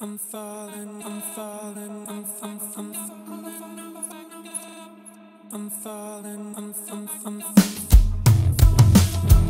I'm falling, I'm falling, I'm I'm I'm I'm falling, I'm I'm I'm Sometimes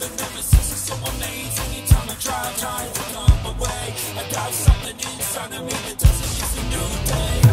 so I try, try to come away, I got something inside of me that doesn't it's a new day.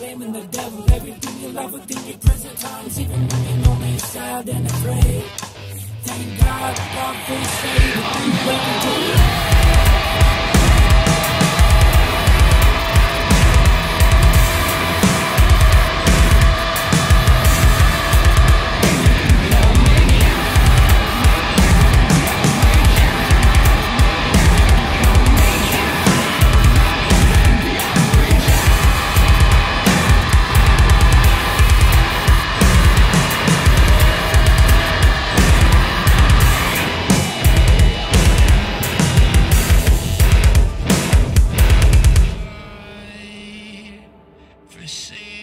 Blaming the devil. Everything you love within your present times, even when you know me sad and afraid. Thank God, God for saving you saying